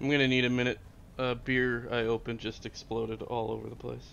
I'm gonna need a minute. Uh, beer I opened just exploded all over the place.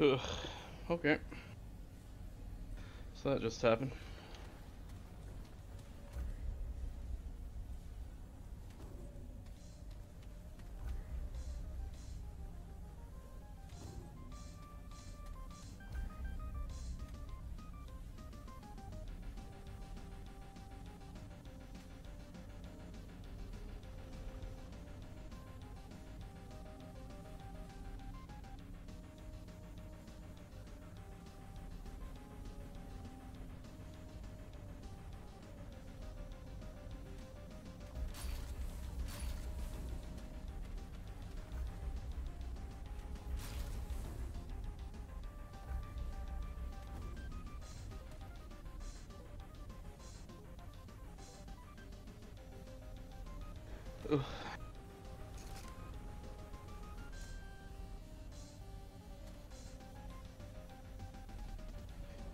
Okay. So that just happened.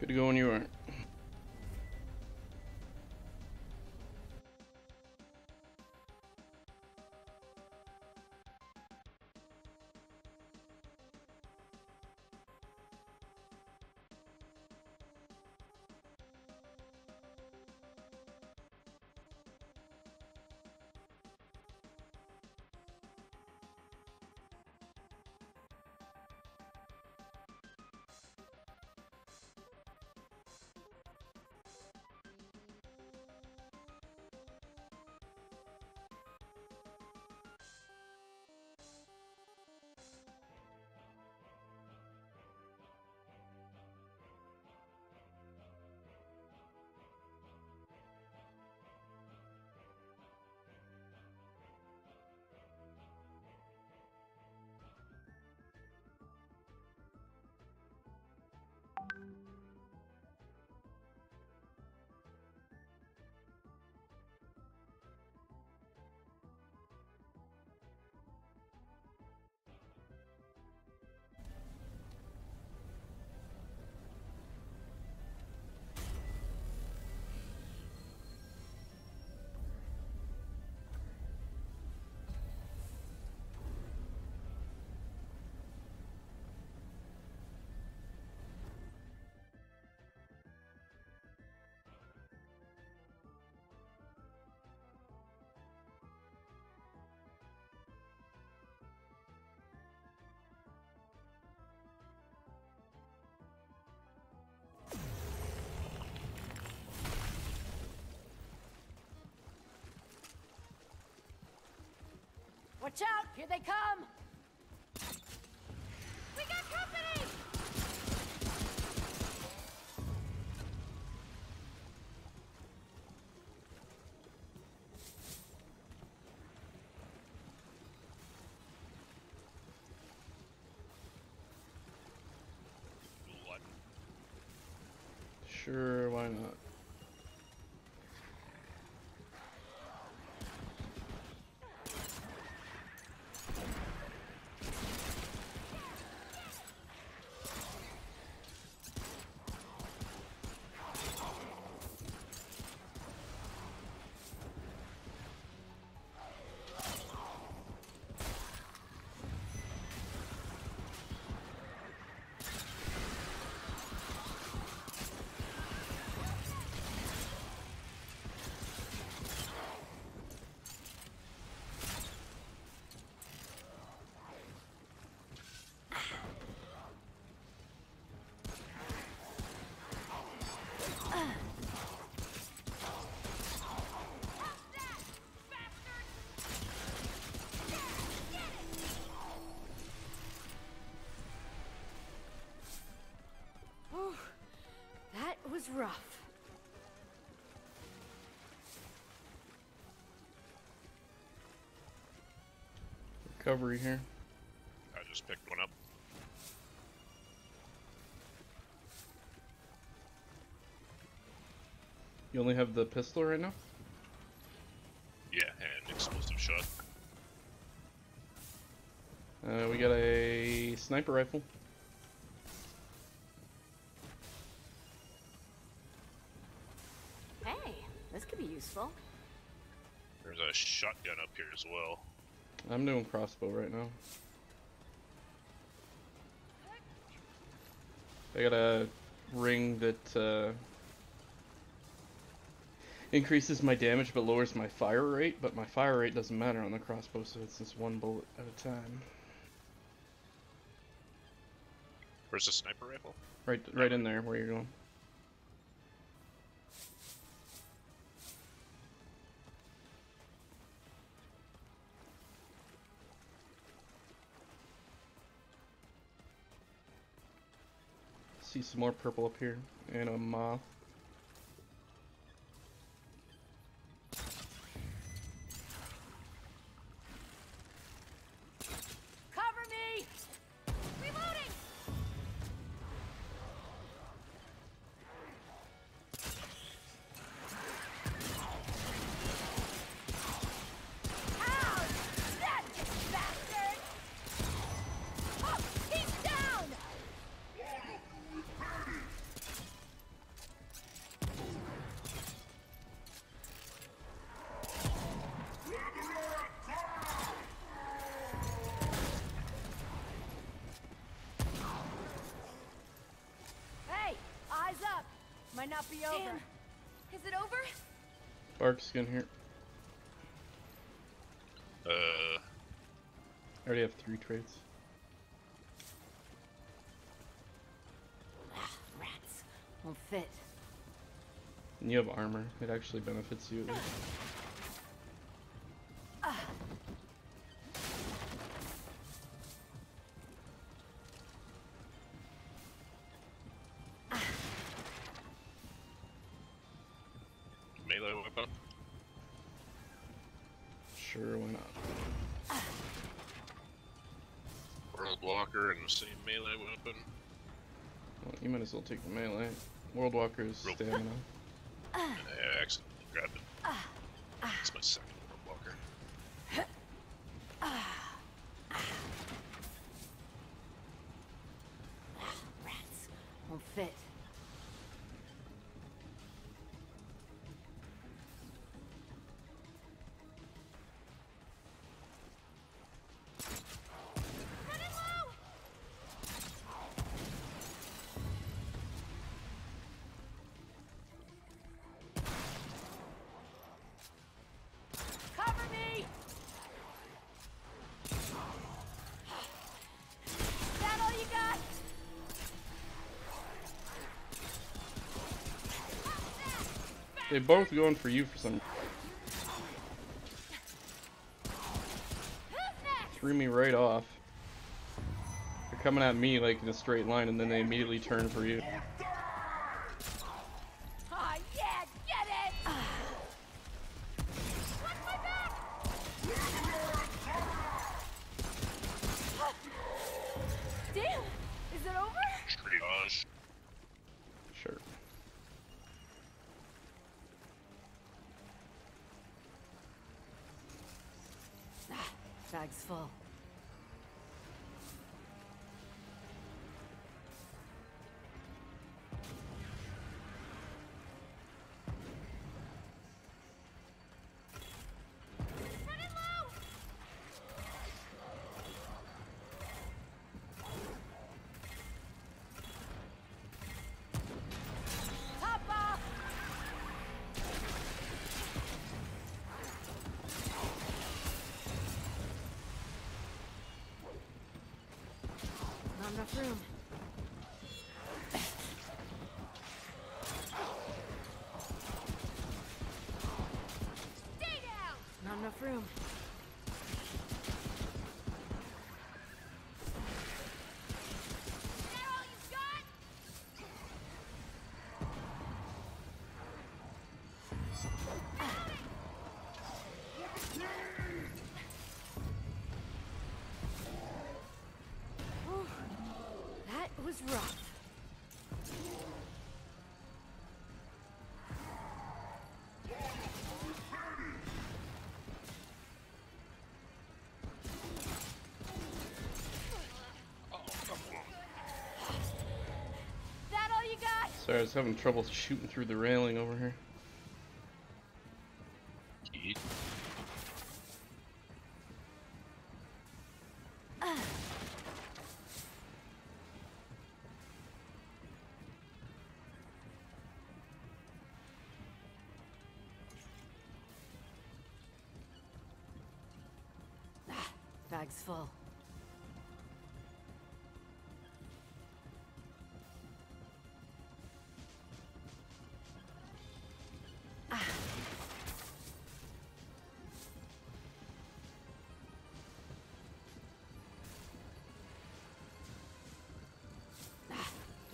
Good to go when you aren't. Watch out! Here they come! We got company! Sure, why not? Was rough. Recovery here. I just picked one up. You only have the pistol right now? Yeah, and explosive shot. Uh, we got a sniper rifle. Here as well. I'm doing crossbow right now. I got a ring that uh, increases my damage but lowers my fire rate, but my fire rate doesn't matter on the crossbow, so it's just one bullet at a time. Where's the sniper rifle? Right, right in there where you're going. See some more purple up here and a moth. Skin here. Uh, I already have three traits. Rats. Won't fit. And you have armor. It actually benefits you. at least. You might take the melee. World Walker is Real- stamina. They both going for you for some. Threw me right off. They're coming at me like in a straight line, and then they immediately turn for you. Enough room. Was rough. Sorry, I was having trouble shooting through the railing over here.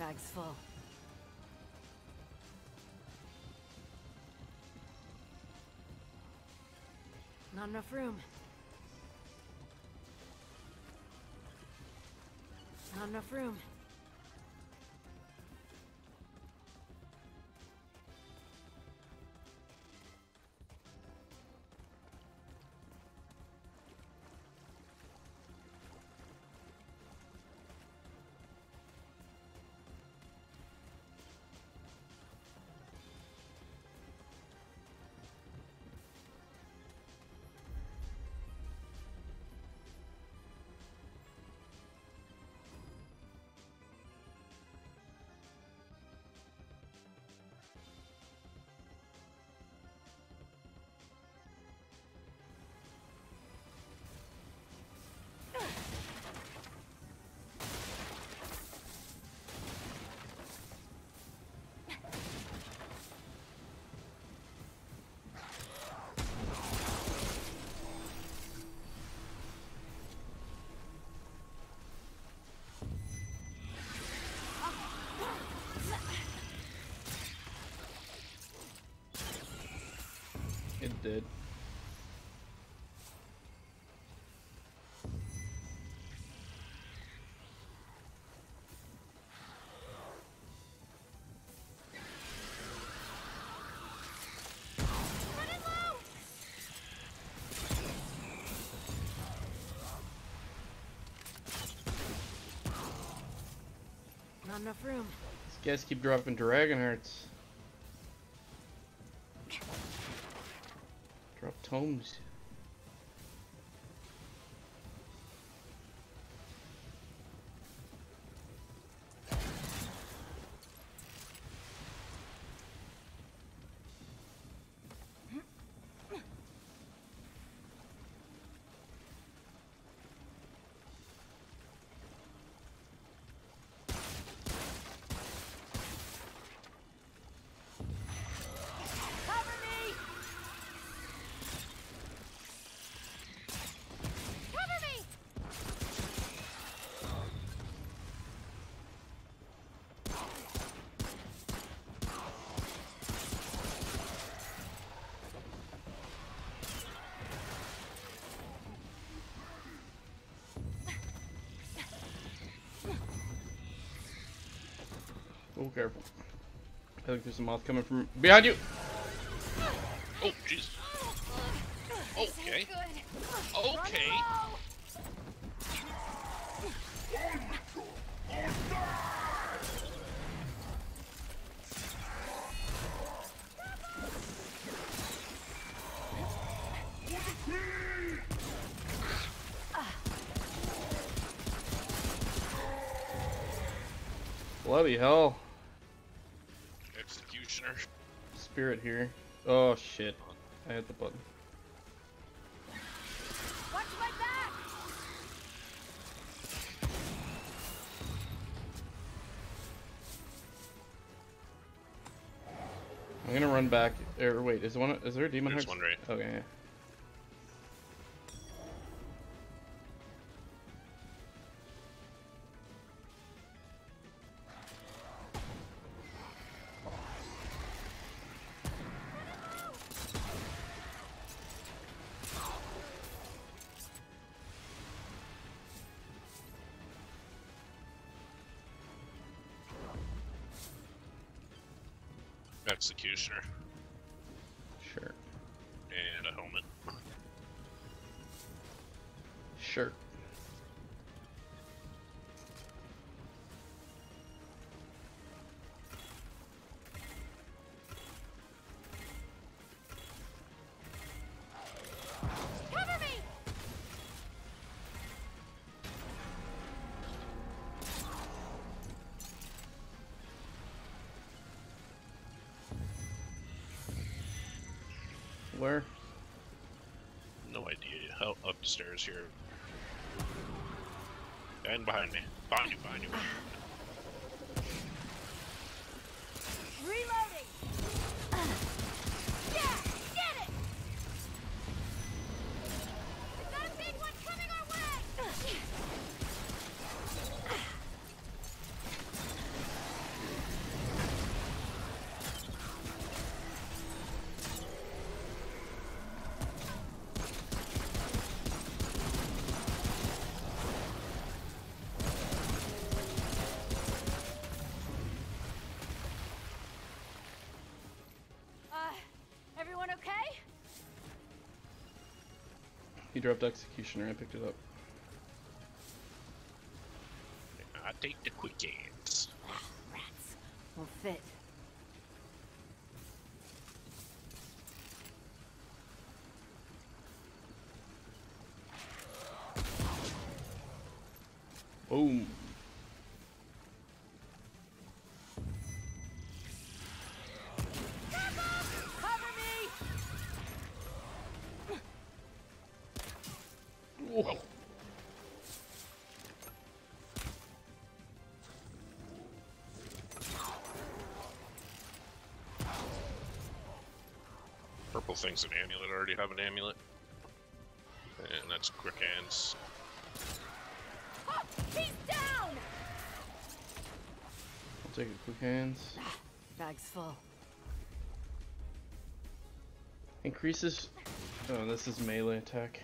Bag's full. Not enough room. Not enough room. Dead. did. Not enough room. These guys keep dropping dragon hearts. Drop tomes. Careful. I think there's a moth coming from behind you. Oh, jeez. Okay. Okay. Bloody hell. Spirit here. Oh shit. I hit the button. Watch my back! I'm gonna run back. Or wait, is one? Is there a demon There's heart? one right. Okay. Executioner. Stairs here. And behind me. Behind you, behind you. Reloading! Yeah! Get it! We've got a big one coming our way! Uh, everyone okay? He dropped executioner. I picked it up. I take the quick hands. Rats. Won't fit. Boom. Thing's an amulet. I already have an amulet. And that's quick hands. Oh, he's down! I'll take it. Quick hands. Bag's full. Increases. Oh, this is melee attack.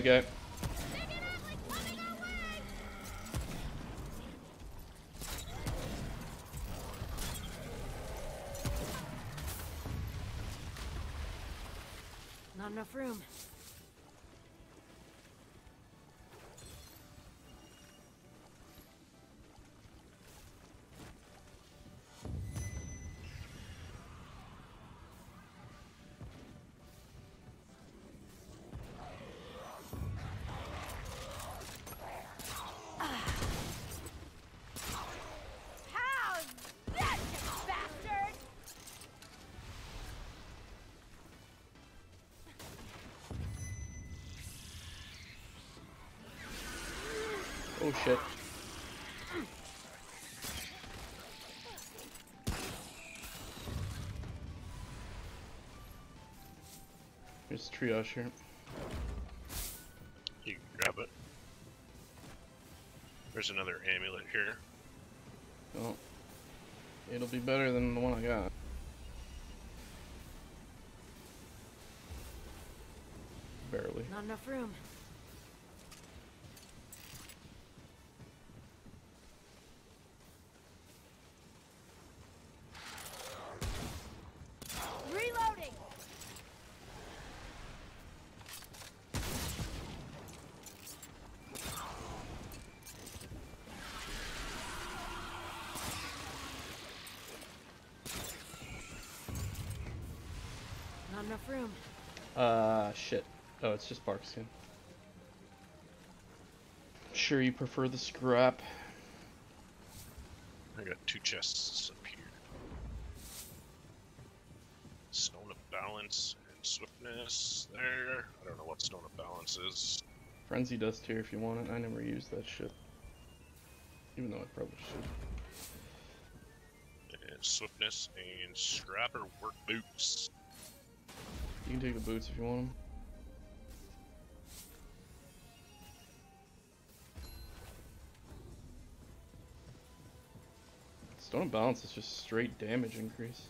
Guy. Big There's triage here. You can grab it. There's another amulet here. Oh. It'll be better than the one I got. Barely. Not enough room. Not enough room. Uh, shit. Oh, it's just bark skin. Sure you prefer the scrap. I got two chests up here. Stone of Balance and Swiftness there. I don't know what Stone of Balance is. Frenzy dust here if you want it. I never use that shit. Even though I probably should. And Swiftness and Scrapper Work Boots. You can take the boots if you want them. Stone Balance is just straight damage increase.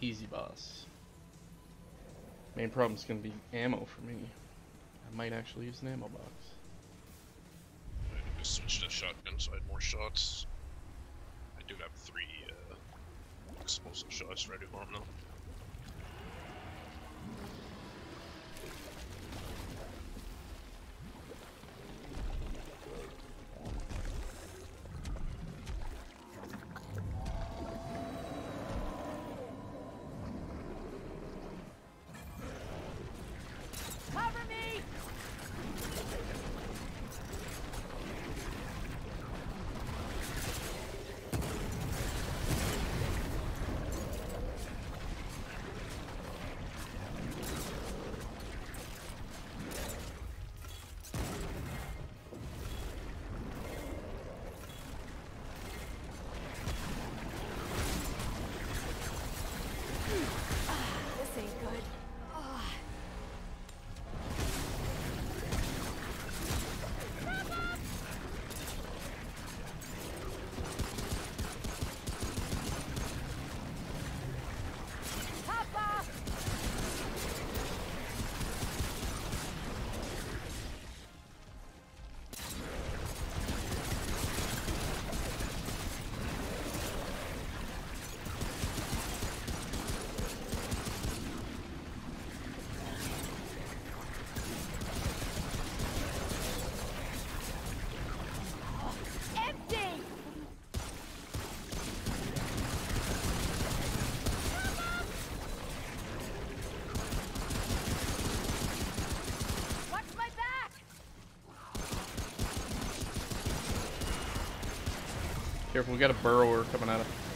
Easy boss. Main problem's gonna be ammo for me. I might actually use an ammo box. I need to switch to shotgun so I had more shots. I do have three uh, explosive shots ready for him now. Careful, we got a burrower coming at us.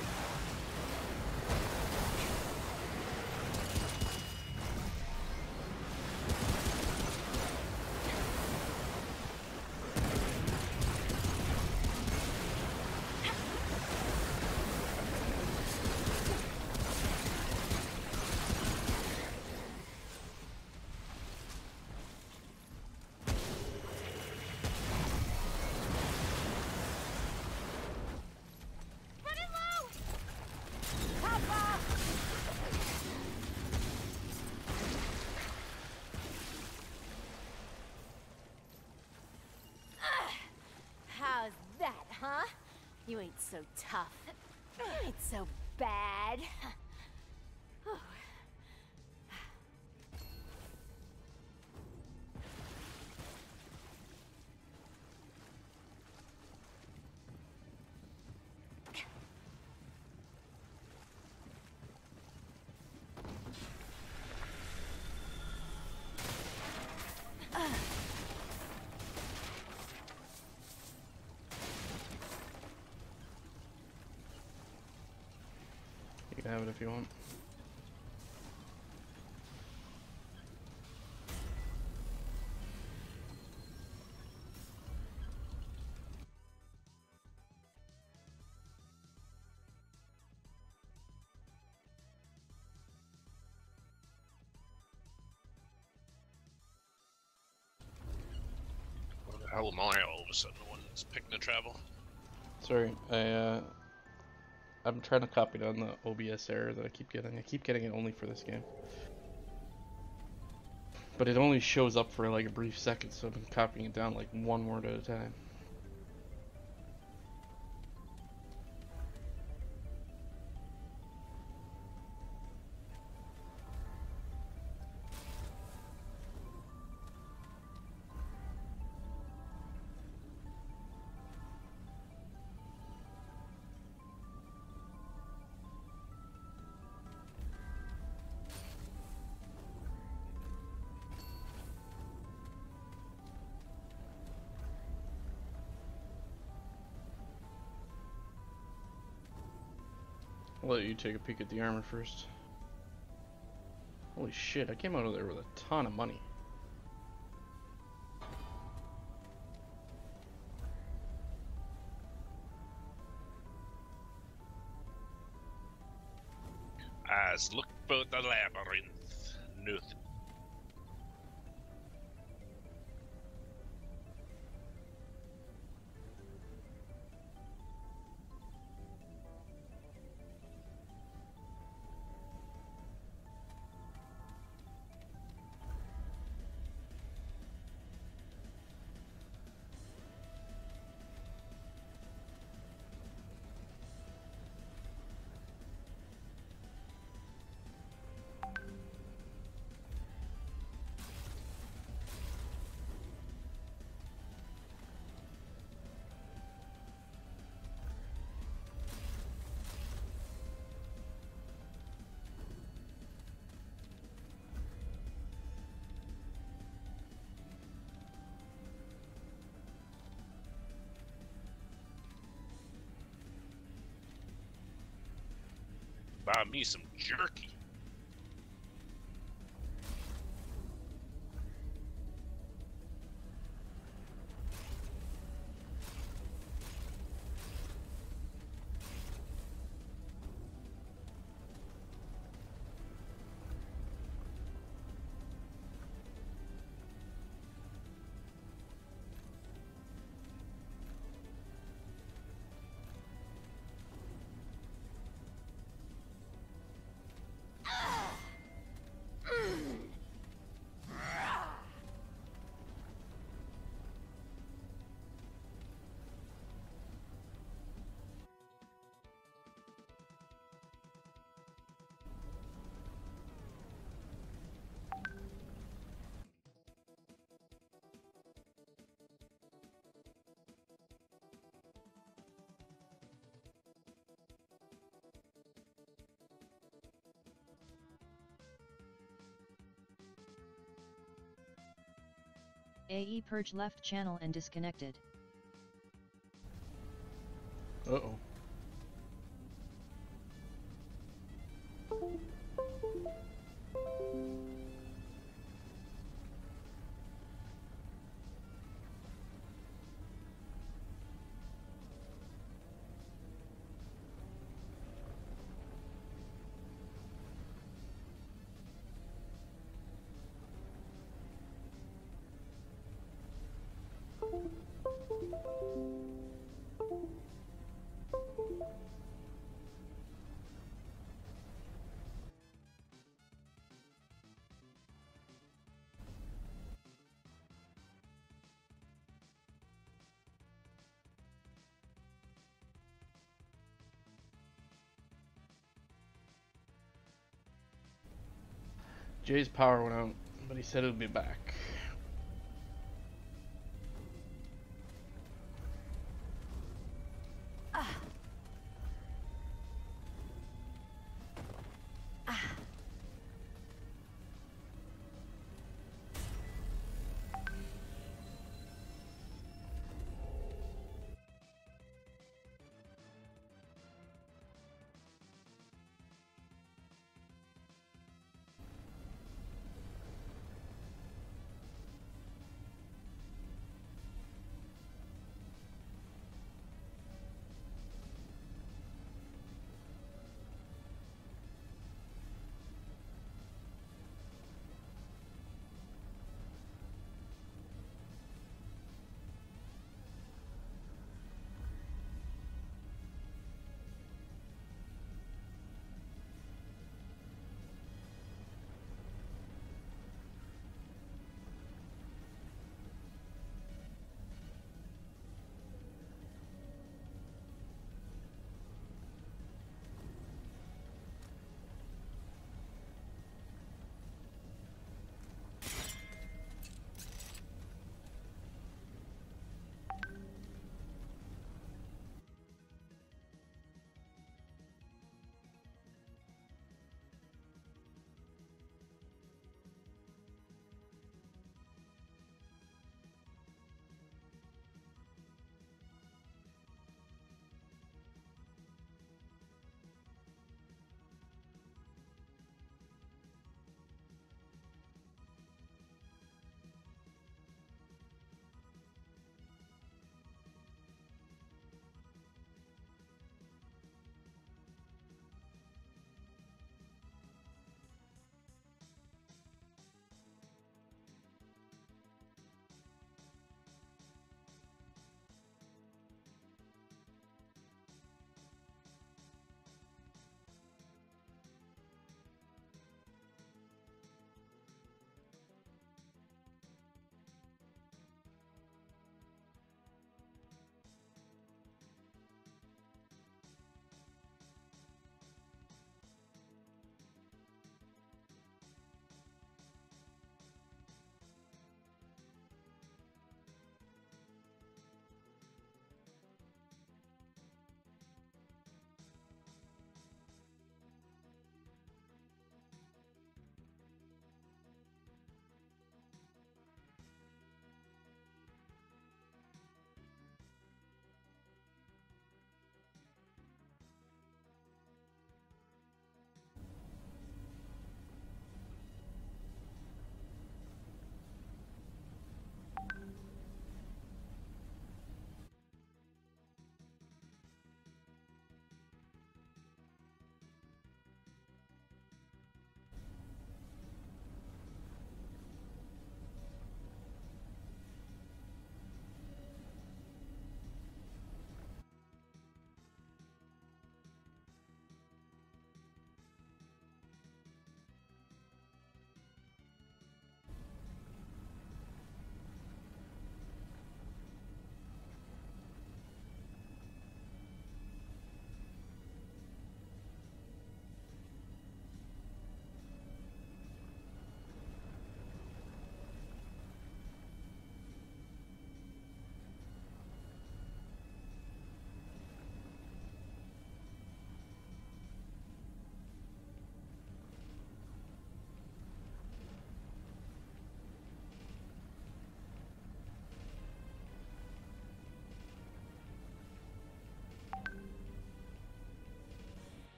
Have it if you want. The hell am I all of a sudden the one that's picking to travel? Sorry, I uh, I'm trying to copy down the OBS error that I keep getting. I keep getting it only for this game. But it only shows up for like a brief second, so I've been copying it down like one word at a time. Let you take a peek at the armor first. Holy shit, I came out of there with a ton of money. As look Buy me some jerky. AE Purge left channel and disconnected. Uh oh. Jay's power went out, but he said he'd be back.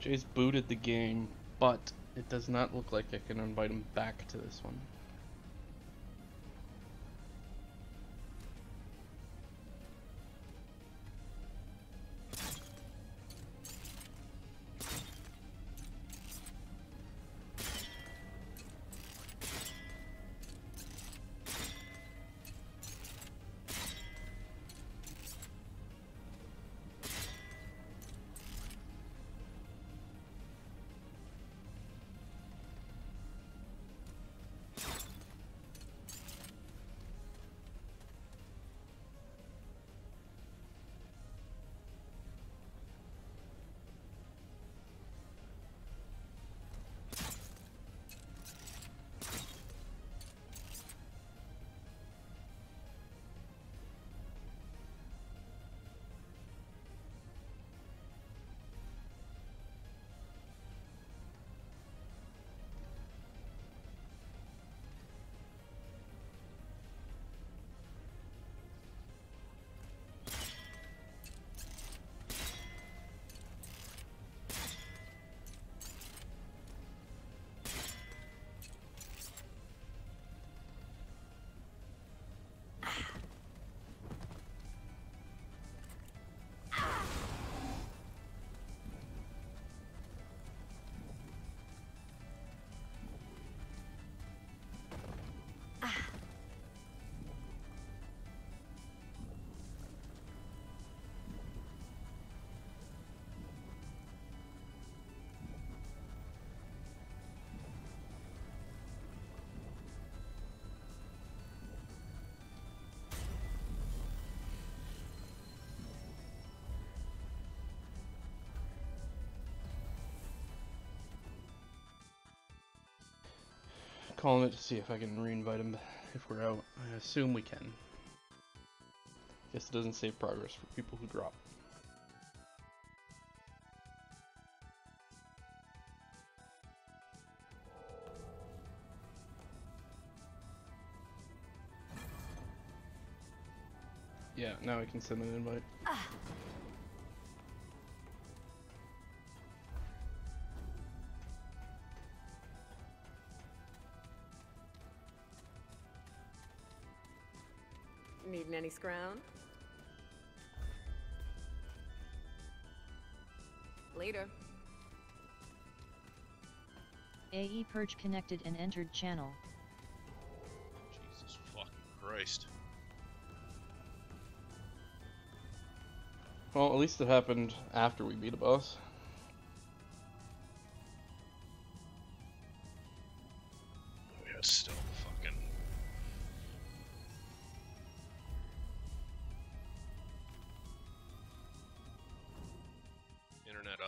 Jay's booted the game, but it does not look like I can invite him back to this one. Calling it to see if I can reinvite him if we're out. I assume we can. Guess it doesn't save progress for people who drop. Yeah, now I can send an invite. Ah. Needing any scrown? Later. AE Purge connected and entered channel. Jesus fucking Christ. Well, at least it happened after we beat a boss.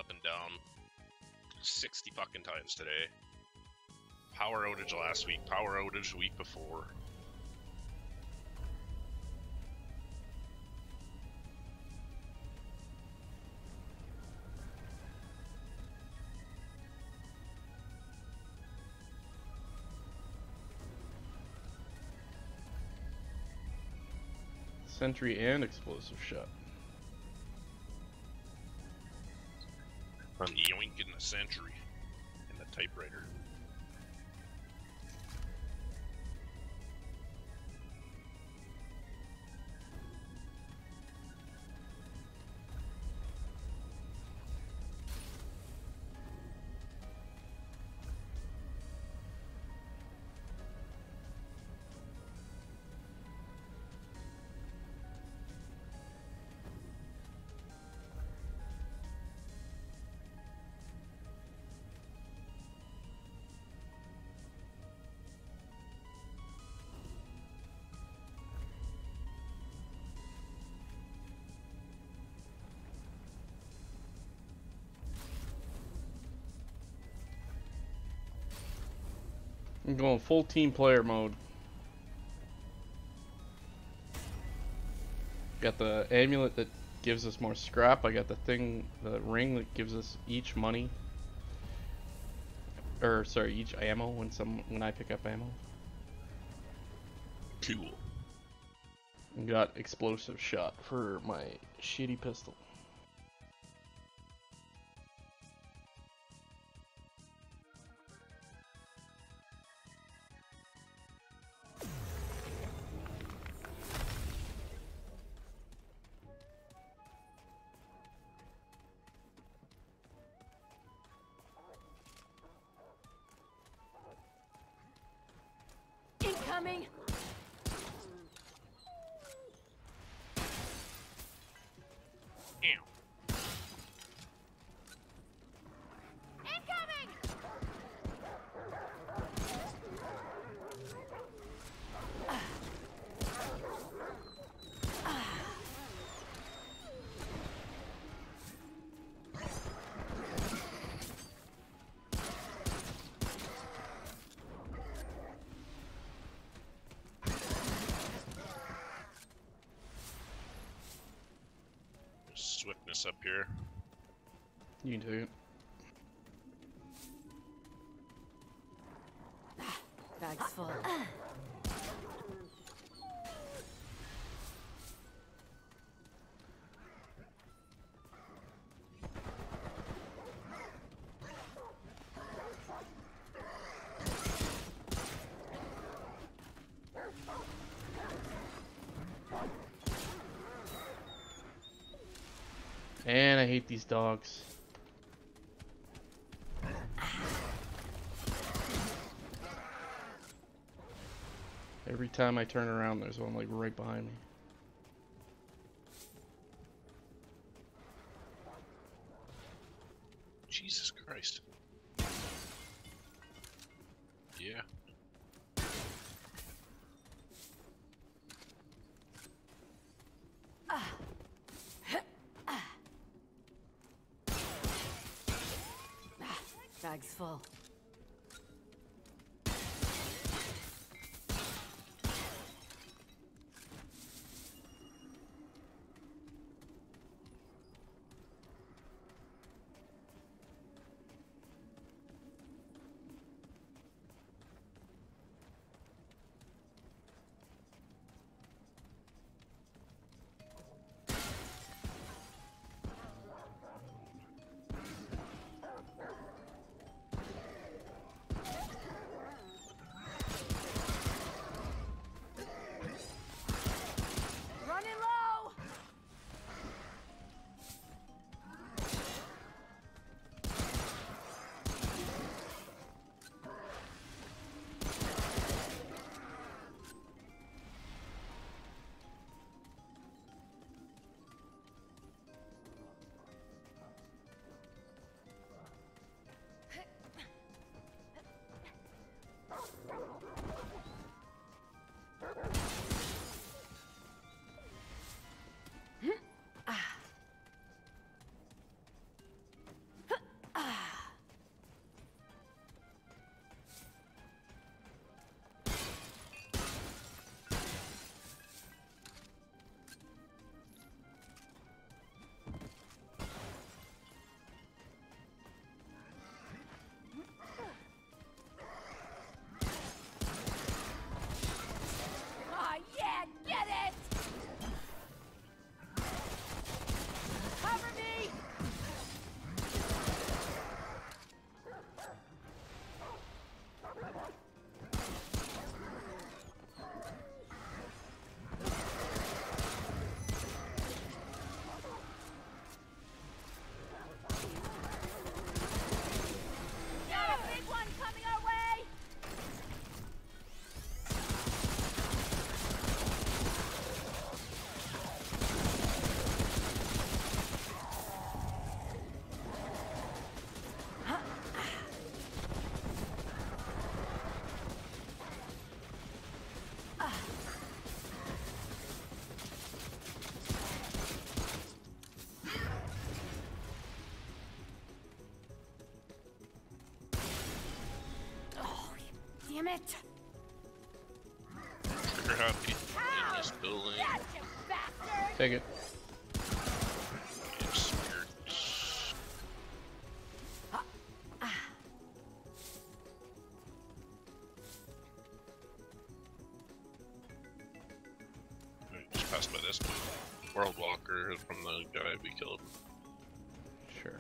Up and down 60 fucking times today. Power outage last week, power outage the week before. Sentry and explosive shot. Century in the typewriter. I'm going full team player mode. Got the amulet that gives us more scrap. I got the thing, the ring that gives us each money. Or sorry, each ammo when some when I pick up ammo. Cool. Got explosive shot for my shitty pistol. Up here. You take it. Hate these dogs. Every time I turn around, there's one like right behind me. Damn it! Trigger happy in this building. Take it. Get Just passed by this one. World Walker from the guy we killed. Sure.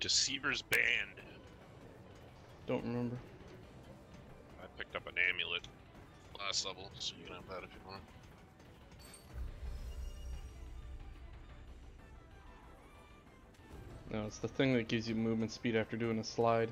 Deceiver's Band. Don't remember. I picked up an amulet last level, so you can have that if you want. No, it's the thing that gives you movement speed after doing a slide.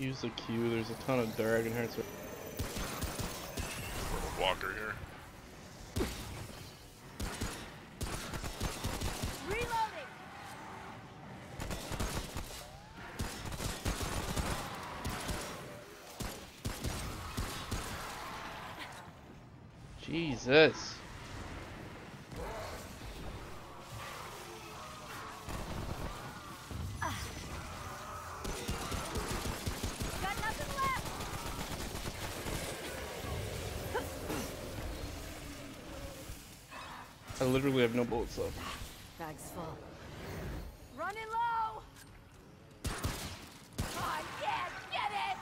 Use the Q, there's a ton of dragon hearts. Walker here. Jesus. have no bullets left. Bags full. Running low. Oh, yeah, get it.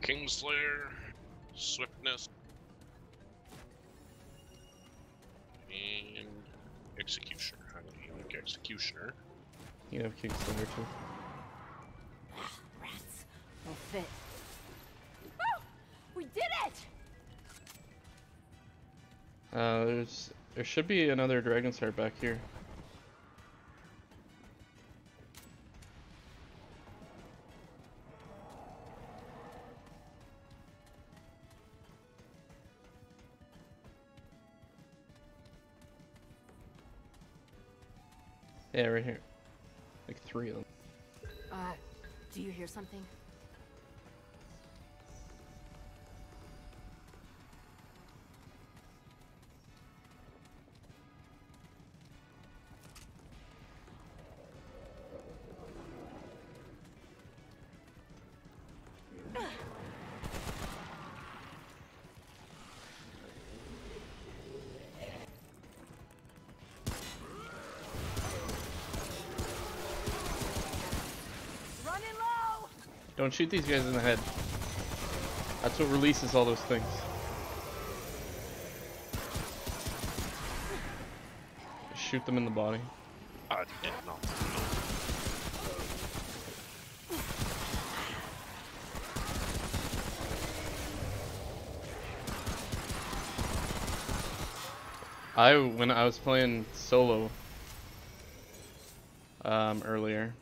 Kingslayer, swiftness, and executioner. I don't even like executioner. You have Kingslayer too. There should be another Dragon's Heart back here. Yeah, right here. Like three of them. Uh, do you hear something? Don't shoot these guys in the head. That's what releases all those things. Shoot them in the body. Ah, yeah, no. I when I was playing solo um, earlier,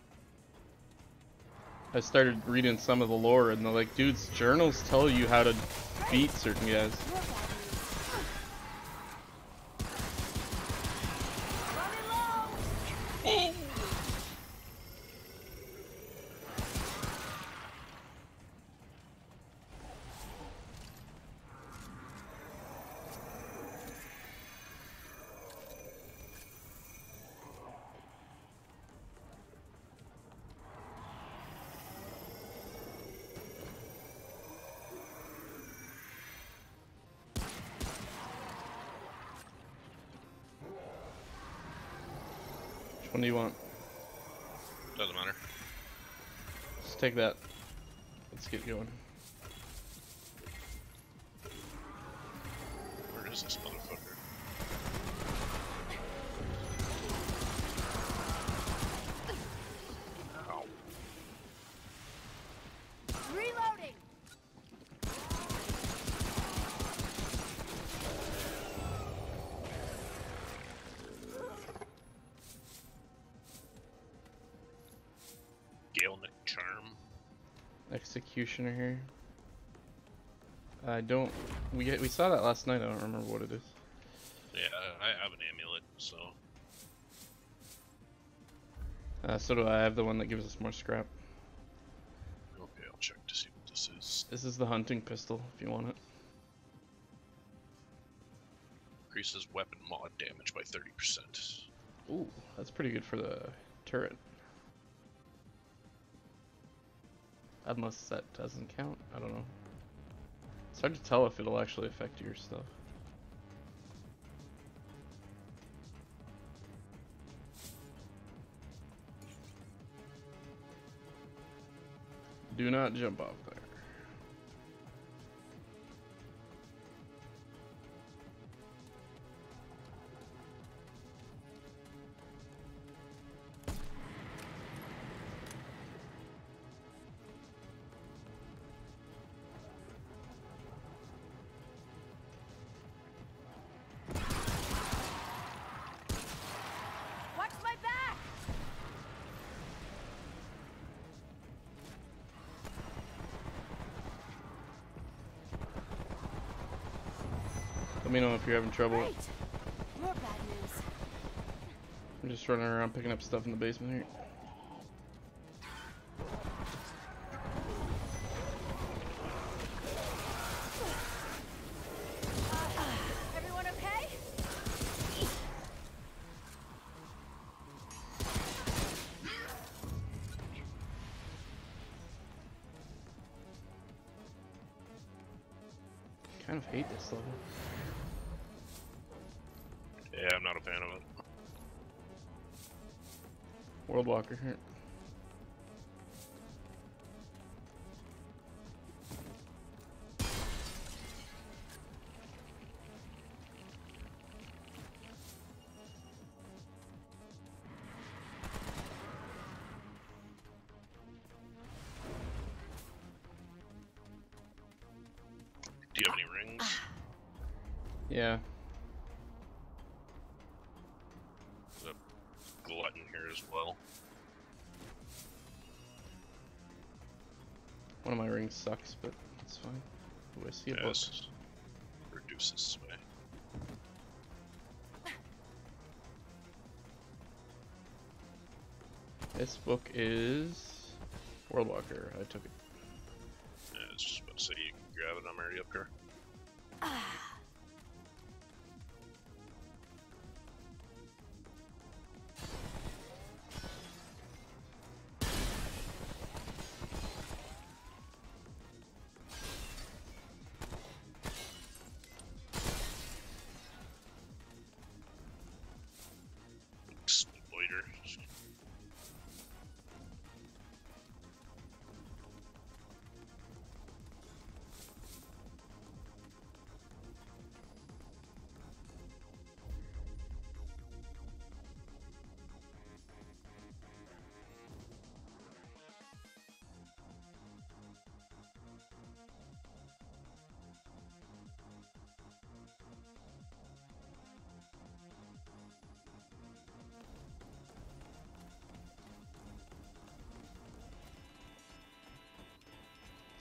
I started reading some of the lore, and the like, dudes, journals tell you how to beat certain guys. Which one do you want? Doesn't matter. Just take that. Let's get going. Here. I don't. We get, we saw that last night. I don't remember what it is. Yeah, I have an amulet, so. Uh, so do I. I have the one that gives us more scrap. Okay, I'll check to see what this is. This is the hunting pistol. If you want it. Increases weapon mod damage by 30%. Ooh, that's pretty good for the turret. Unless that doesn't count. I don't know. It's hard to tell if it'll actually affect your stuff. Do not jump off there. Me know if you're having trouble. Great! More bad news. I'm just running around picking up stuff in the basement here. Yeah. There's a glutton here as well. One of my rings sucks, but it's fine. Ooh, I see a book. Yes. Reduces sway. This book is World Walker. I took it. Yeah, I was just about to say you can grab it. I'm already up here.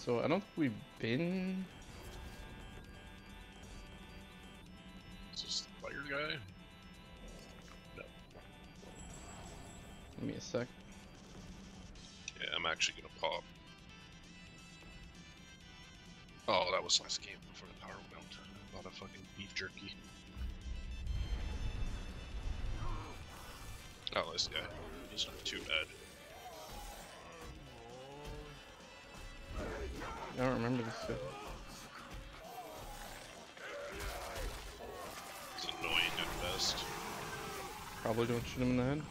So I don't think we've been. Is this the fire guy? No. Give me a sec. Yeah, I'm actually gonna pop. Oh, that was last game before the power went out. A lot of fucking beef jerky. Oh, this guy. He's not too bad. I don't remember this. He's annoying at best. Probably don't shoot him in the head.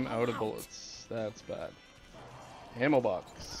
I'm out of bullets. That's bad. Ammo box.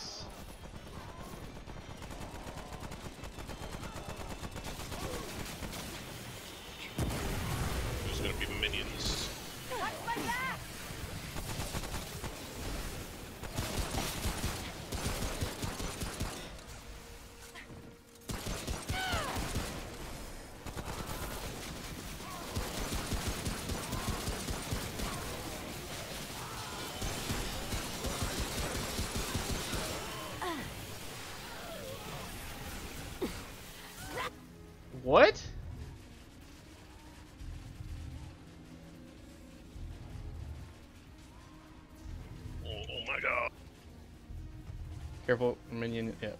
Careful, minion. Yeah.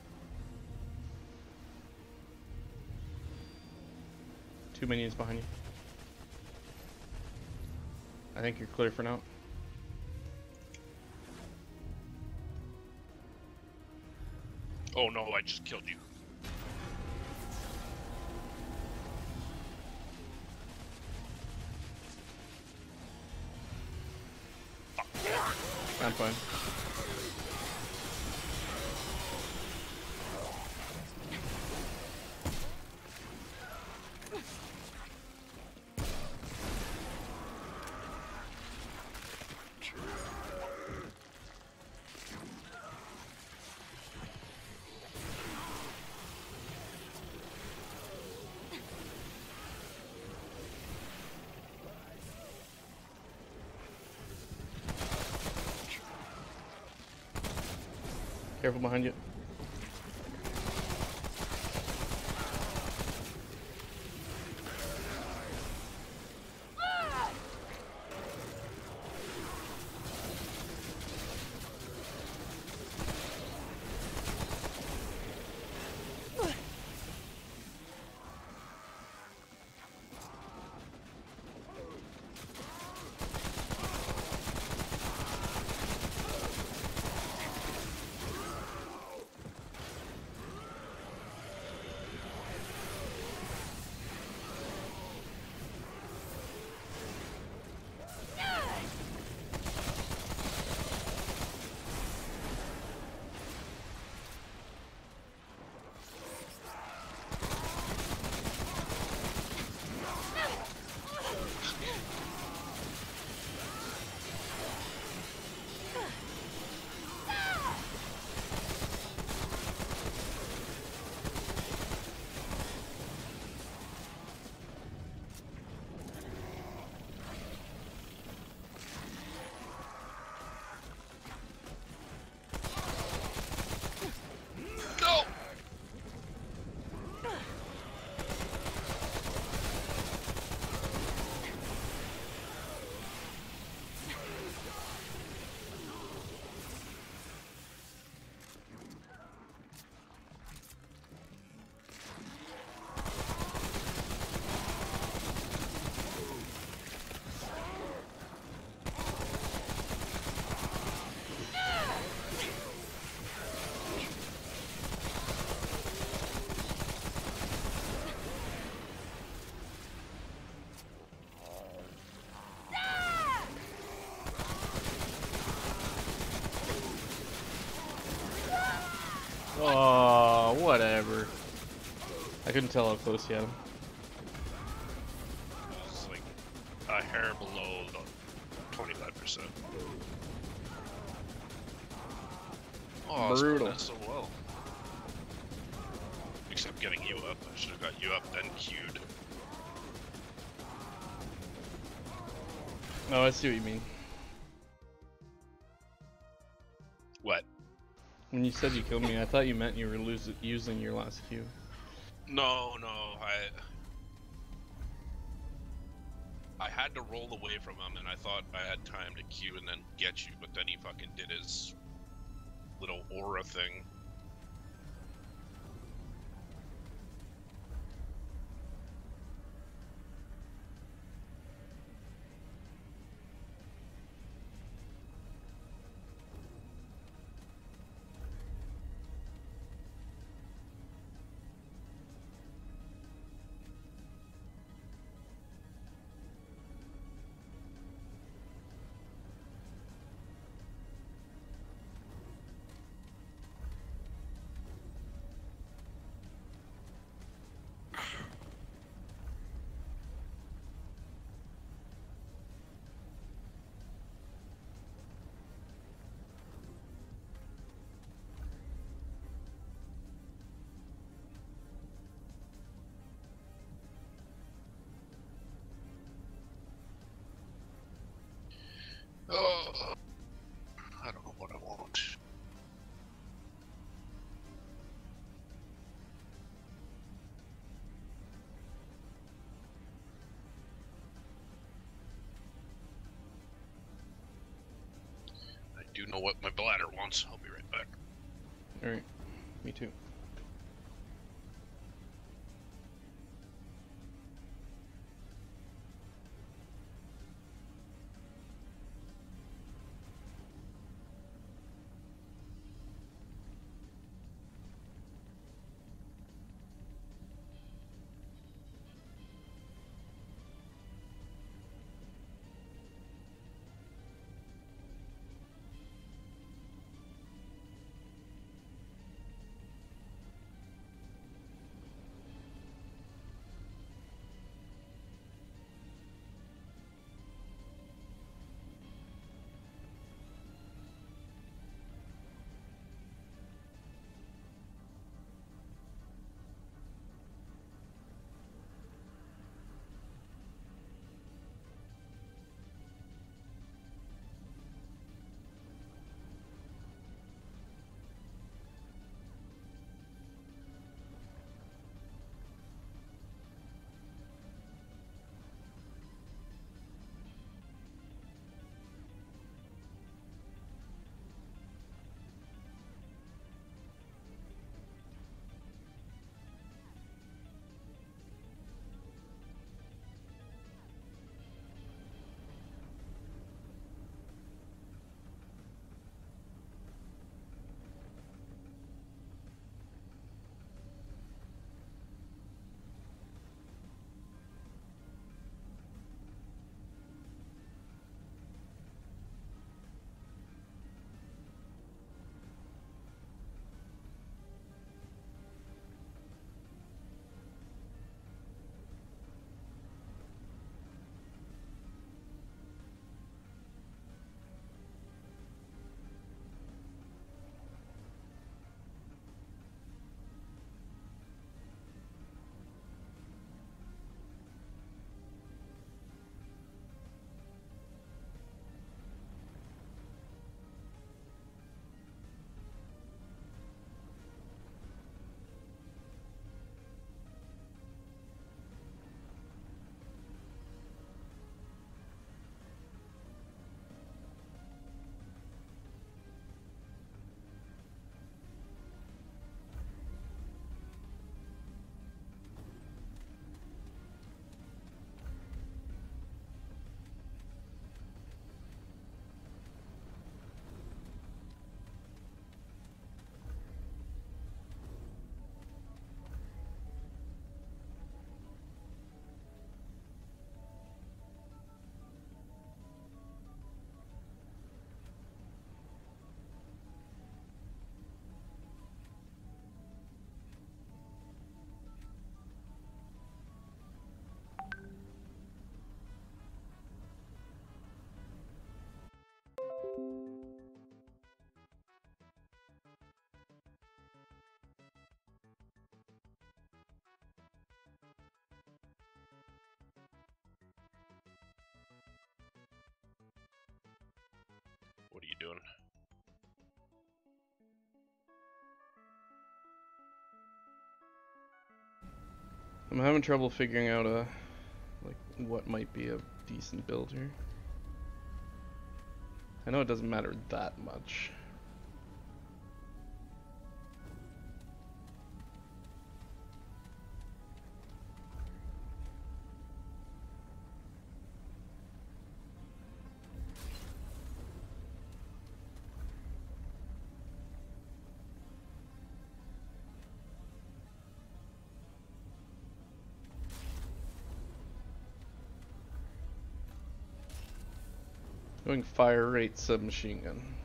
Two minions behind you. I think you're clear for now. Oh no, I just killed you. I'm fine. Careful behind you. Whatever. I couldn't tell how close he had him. It's like a hair below the 25%. Oh, Brutal. so well. Except getting you up. I should have got you up, then queued. Oh, I see what you mean. What? When you said you killed me, I thought you meant you were losing using your last Q. No, no, I. I had to roll away from him, and I thought I had time to queue and then get you, but then he fucking did his little aura thing. Do know what my bladder wants. I'll be right back. Alright, me too. doing? I'm having trouble figuring out a like what might be a decent build here. I know it doesn't matter that much. Going fire rate submachine gun.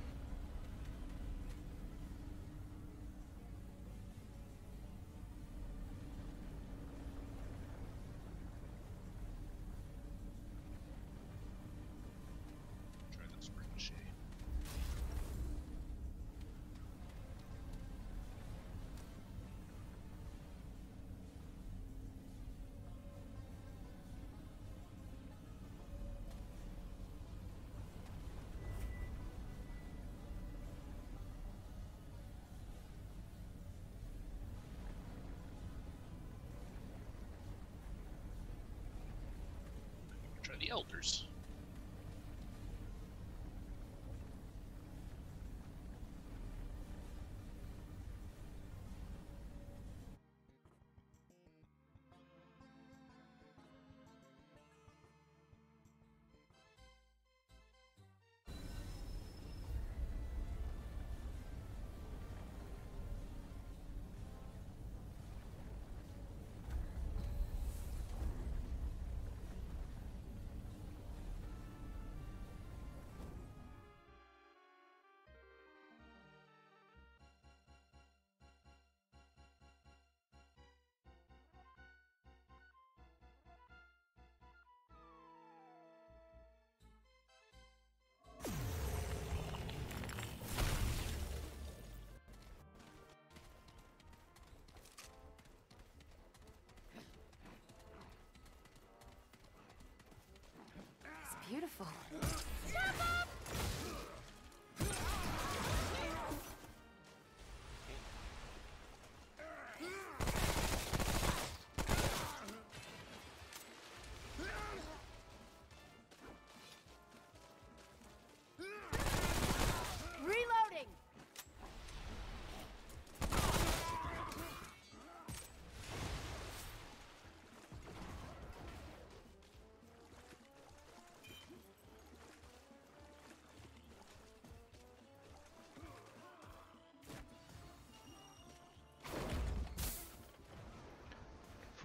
Beautiful.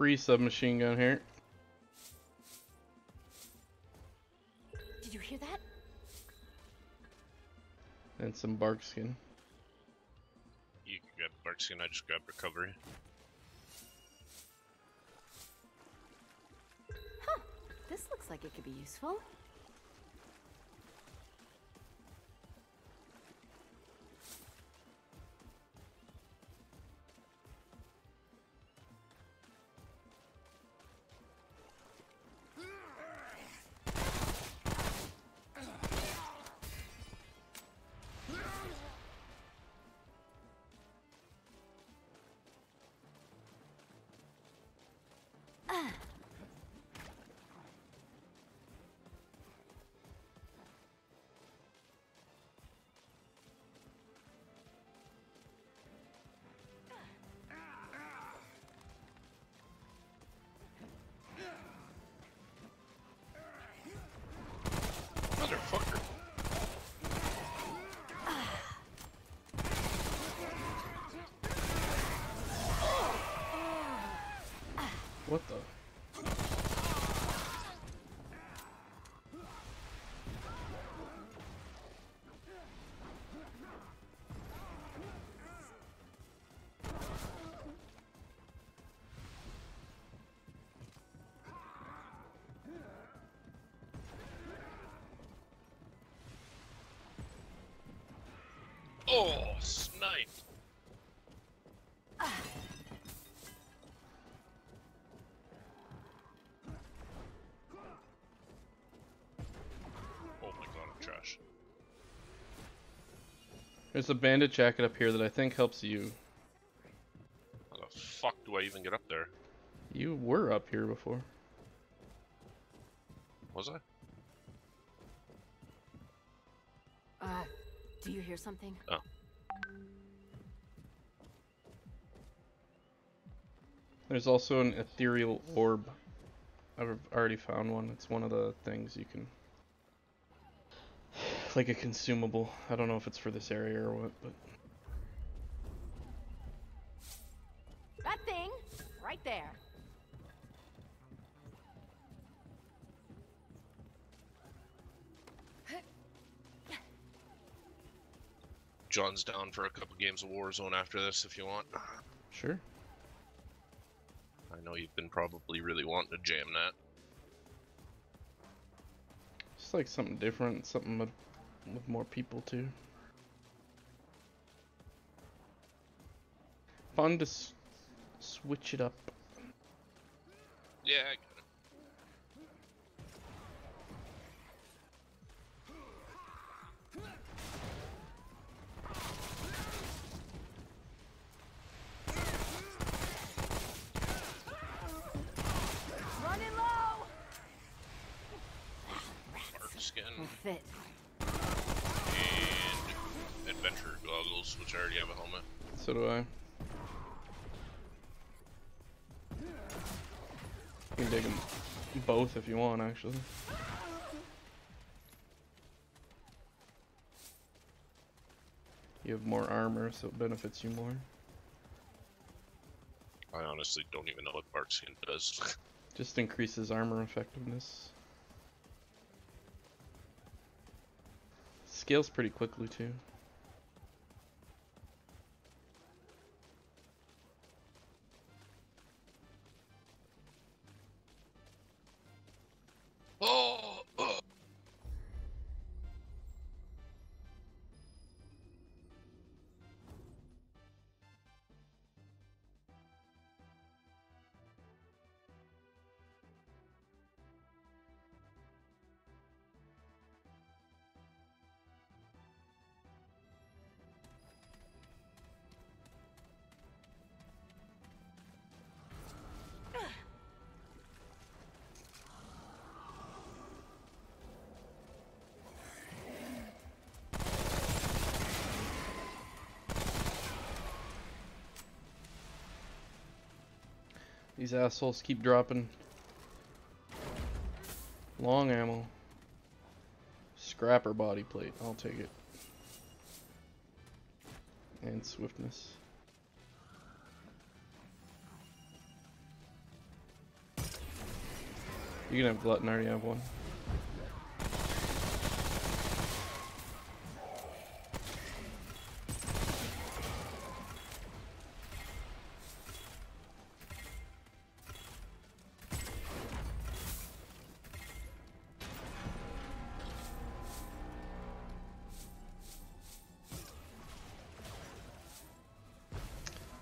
Free submachine gun here. Did you hear that? And some bark skin. You can grab bark skin, I just grabbed recovery. Huh, this looks like it could be useful. Oh, snipe! Oh my god, I'm trash. There's a bandit jacket up here that I think helps you. How the fuck do I even get up there? You were up here before. Was I? Do you hear something? Oh. There's also an ethereal orb. I've already found one. It's one of the things you can. Like a consumable. I don't know if it's for this area or what, but. That thing! Right there. John's down for a couple games of Warzone after this if you want. Sure. I know you've been probably really wanting to jam that. Just like something different, something with, with more people too. Fun to s- switch it up. Yeah, I got it. Running low! Bark skin Will fit. and adventure goggles, which I already have a helmet. So do I. You can take them both if you want, actually. You have more armor, so it benefits you more. I honestly don't even know what bark skin does. Just increases armor effectiveness. Scales pretty quickly too. These assholes keep dropping long ammo. Scrapper body plate, I'll take it. And swiftness. You can have glutton, I already have one.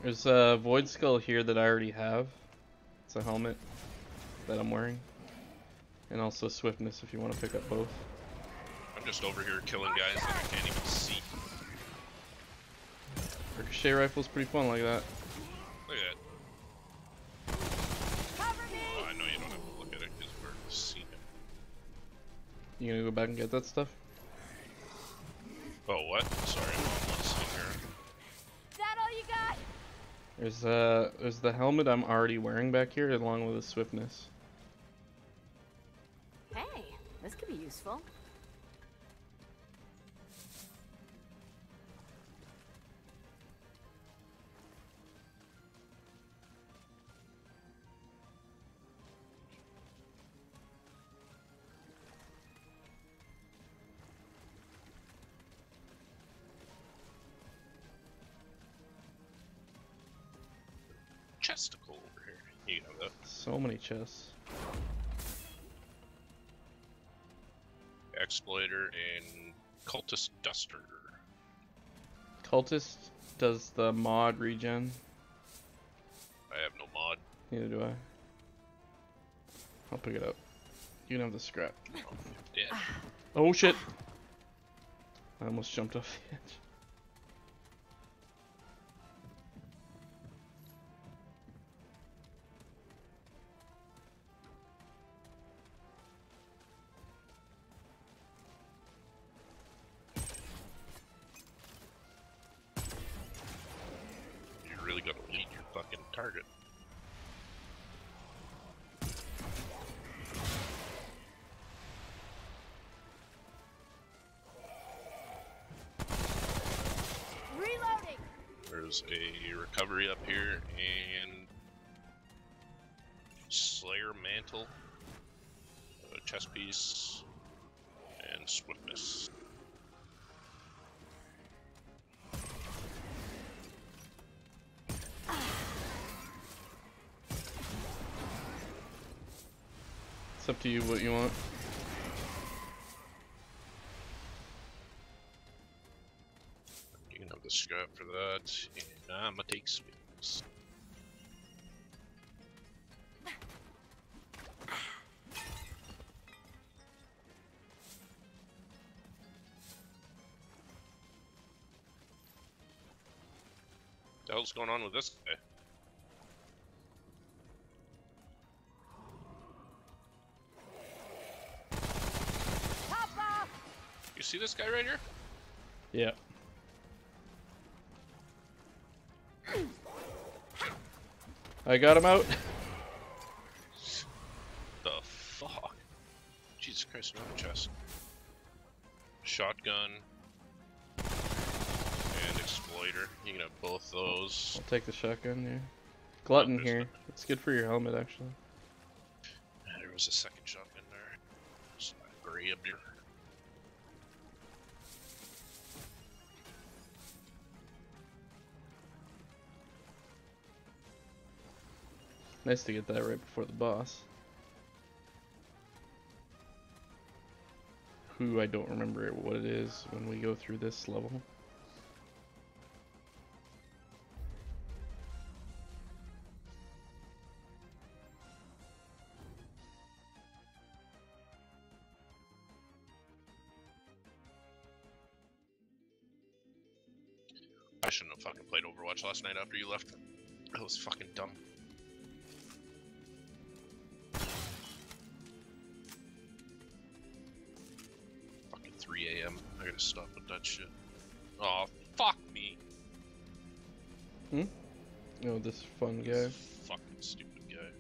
There's a void skull here that I already have. It's a helmet that I'm wearing. And also swiftness if you want to pick up both. I'm just over here killing guys that I can't even see. Ricochet rifle's pretty fun like that. Look at that. Cover Oh! I know you don't have to look at it because we're seeing it. You gonna go back and get that stuff? Oh, what? Sorry, There's uh there's the helmet I'm already wearing back here along with the swiftness. Hey, this could be useful. So many chests. Exploiter and Cultist Duster. Cultist does the mod regen. I have no mod. Neither do I. I'll pick it up. You can have the scrap. Oh. Oh shit! I almost jumped off the edge. Here and Slayer mantle, uh, a chest piece, and swiftness. It's up to you what you want. You can have the scrap for that, and I'ma take swiftness. Hell's going on with this guy? Pop off! You see this guy right here? Yeah. I got him out. have both those. I'll take the shotgun, yeah. Glutton here. It's good for your helmet, actually. There was a second shotgun there. So it. Nice to get that right before the boss. Who I don't remember what it is when we go through this level. Last night after you left. That was fucking dumb. Fucking 3 a.m. I gotta stop with that shit. Oh, fuck me. Hmm? Oh, this fun guy. Fucking stupid guy.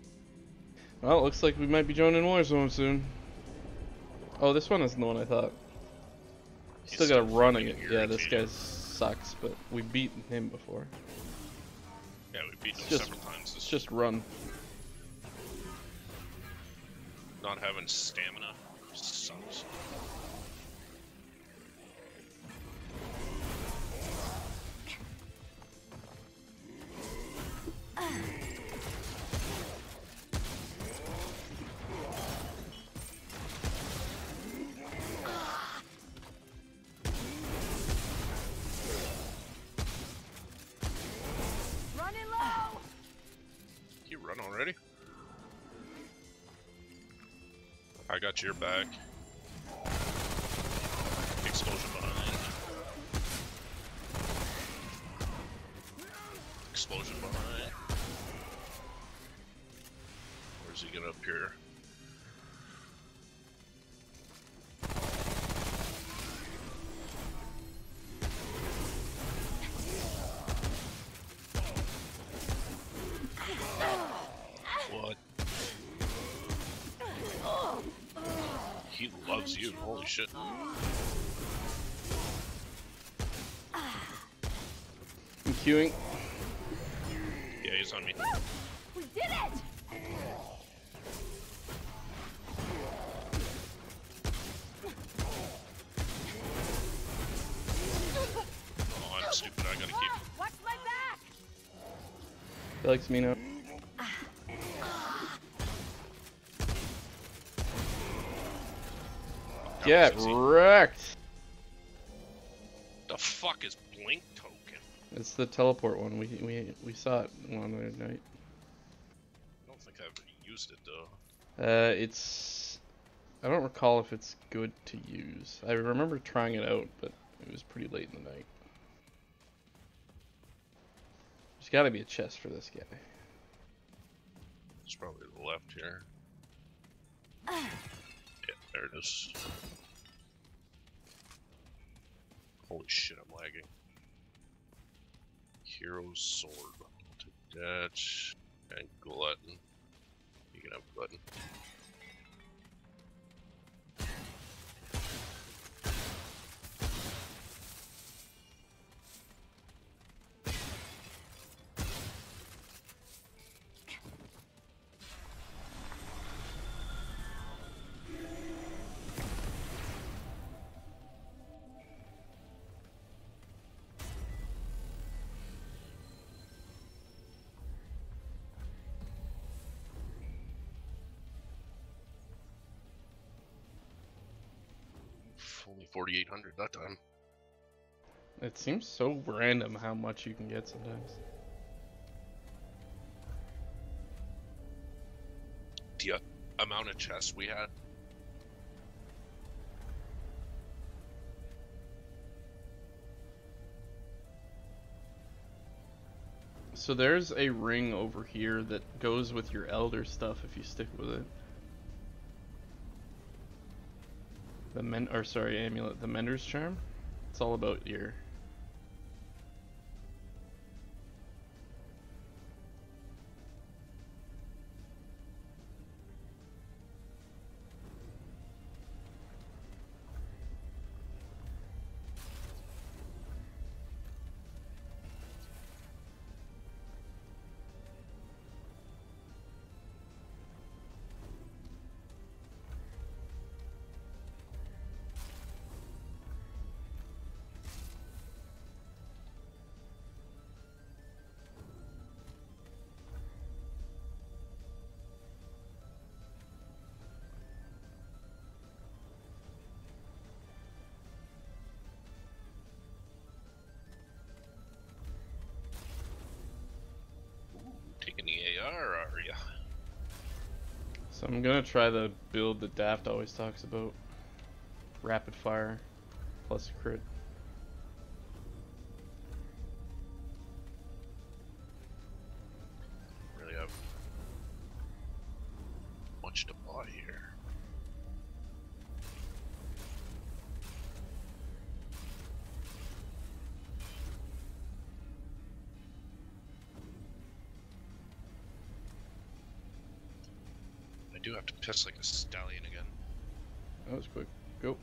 Well, it looks like we might be joining Warzone soon. Oh, this one isn't the one I thought. Still gotta it. fucking Yeah, this guy irritating. Sucks, but we beat him before. Yeah, we beat him just- several times. It's just run. not having stamina your back. Queuing. Yeah, he's on me. We did it! Oh, I'm stupid. I gotta keep. Watch my back! He likes me now. Ah. Get wrecked! The teleport one. We we we saw it one other night. I don't think I've used it though. Uh, it's. I don't recall if it's good to use. I remember trying it out, but it was pretty late in the night. There's got to be a chest for this guy. It's probably the left here. Yeah, there it is. Holy shit, I'm lagging. Hero's Sword. I'll take Dutch and glutton. You can have glutton. 4,800 that time. It seems so random how much you can get sometimes. The uh, amount of chests we had. So there's a ring over here that goes with your elder stuff if you stick with it. The men or sorry, amulet, the mender's charm. It's all about your I'm gonna try the build that Daft always talks about. Rapid fire plus crit. Piss like a stallion again. That was quick. Go.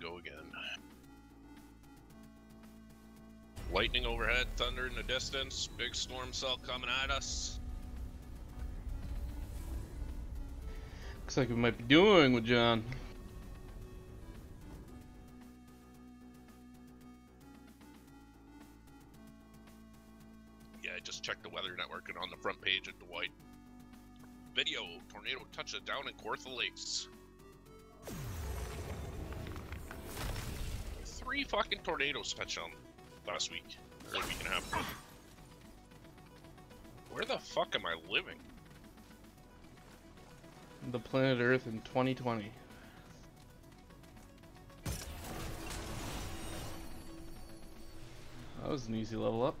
Go again. Lightning overhead, thunder in the distance, big storm cell coming at us. Looks like we might be doing with John. Yeah, I just checked the weather network and on the front page at Dwight. Video tornado touches down in Kawartha Lakes. Three fucking tornadoes touched on last week. Or week and a half. Where the fuck am I living? The planet Earth in 2020. That was an easy level up.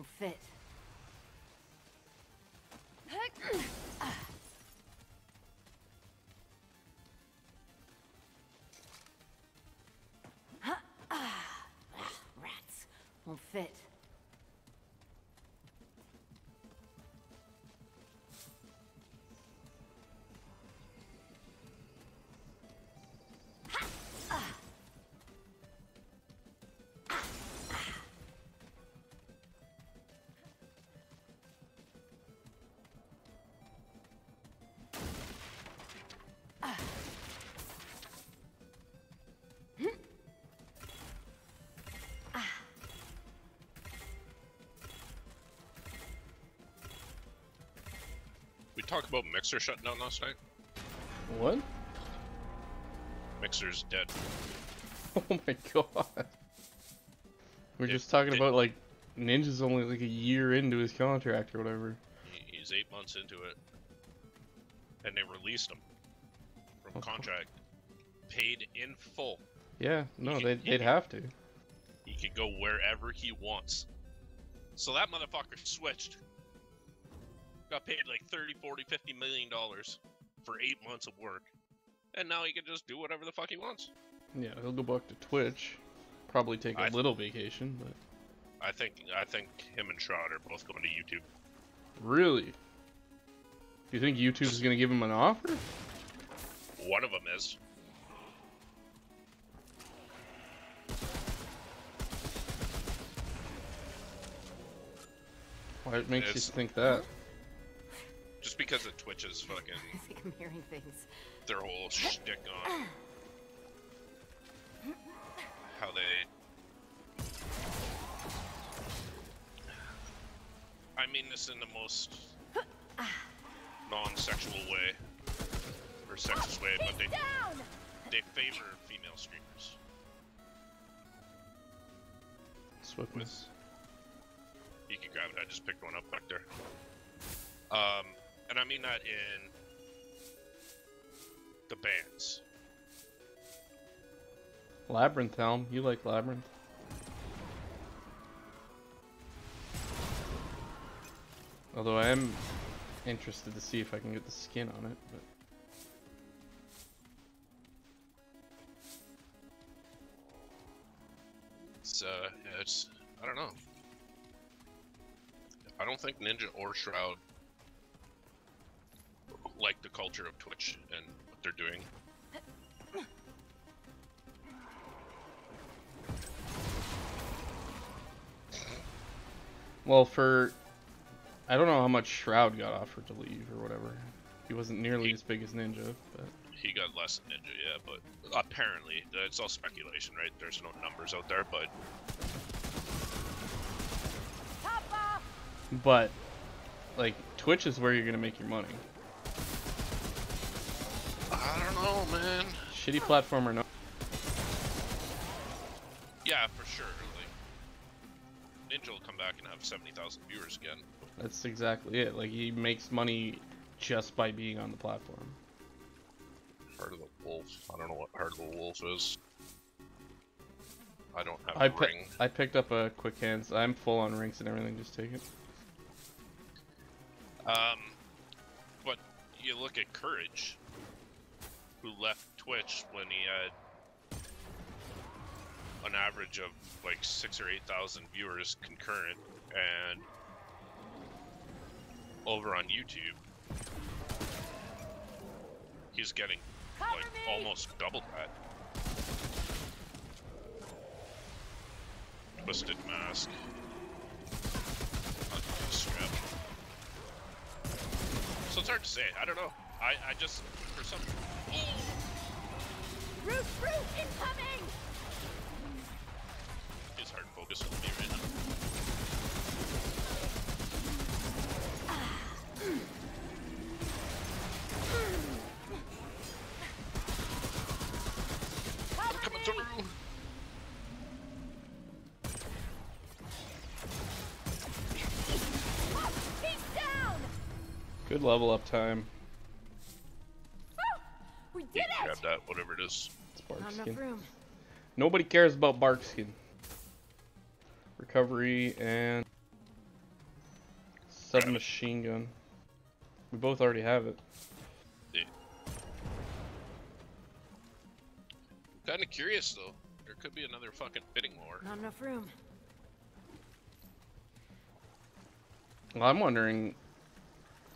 Won't fit. Ah, rats won't fit. We talked about Mixer shutting down last night. What? Mixer's dead. Oh my god. We're It- just talking it- about like Ninja's only like a year into his contract or whatever. He's eight months into it, and they released him from Of course. Contract, paid in full. Yeah, no, can- they'd, they'd can- have to. He could go wherever he wants. So that motherfucker switched. Got paid like 30, 40, 50 million dollars for eight months of work. And now he can just do whatever the fuck he wants. Yeah, he'll go back to Twitch. Probably take a I- little vacation, but I think I think him and Shroud are both going to YouTube. really, do you think YouTube's gonna give him an offer? one of them is. Why it makes it's, you think that? Just because it twitches fucking. I think I'm hearing things. Their whole shtick on how they. I mean this in the most non-sexual way or sexist way, but they Down! they favor female streamers. Swiftness. You can grab it. I just picked one up back there. Um, and I mean that in the bands. Labyrinth Helm. You like Labyrinth? Although I am interested to see if I can get the skin on it, but It's uh, it's I don't know. I don't think Ninja or Shroud like the culture of Twitch and what they're doing. well, for I don't know how much Shroud got offered to leave or whatever. He wasn't nearly He- as big as Ninja, but He got less than Ninja, yeah, but apparently it's all speculation, right? There's no numbers out there, but but like Twitch is where you're gonna make your money. I don't know, man. Shitty platform or no, Yeah, for sure. Like Ninja will come back and have seventy thousand viewers again. that's exactly it. Like he makes money just by being on the platform. Heart of the Wolf. I don't know what Heart of the Wolf is. I don't have I ring. I picked up a quick hands. I'm full on rings and everything. Just take it. Um, but you look at Courage, who left Twitch when he had an average of like six or eight thousand viewers concurrent, and over on YouTube, he's getting Cover like almost double that. Twisted mask. I'll do a strap. So it's hard to say. I don't know. I, I just for some Root, root, incoming! it's hard to focus on me right now. Cover Coming me! through. Oh, he's down! Good level up time. Oh, we You did can grab it! that, whatever it is. It's bark Not skin. room. Nobody cares about bark skin. Recovery and submachine gun. We both already have it. Kind of curious though. There could be another fucking fitting more. Not enough room. Well, I'm wondering,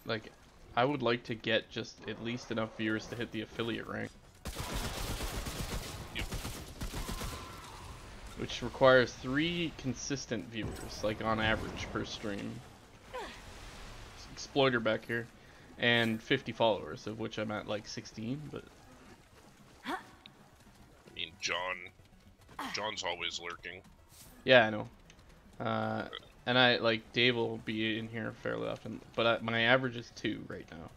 like, I would like to get just at least enough viewers to hit the affiliate rank. Yep. Which requires three consistent viewers, like on average per stream. Exploiter back here. And 50 followers, of which I'm at like 16, but I mean, John. John's always lurking. yeah, I know. Uh, and I, like, Dave will be in here fairly often, but I, my average is two right now.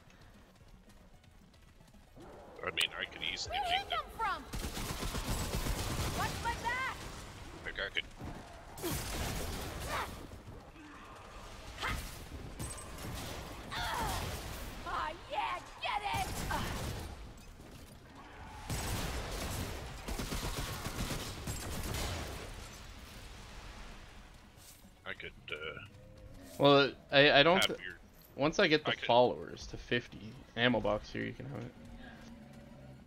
I mean, I could easily Where'd he make that. come from? Watch my back! Like I could. Ah, yeah, get it! Ah. I could. Uh, Well, I, I don't. have your. Once I get the I could- followers to 50, ammo box here, you can have it.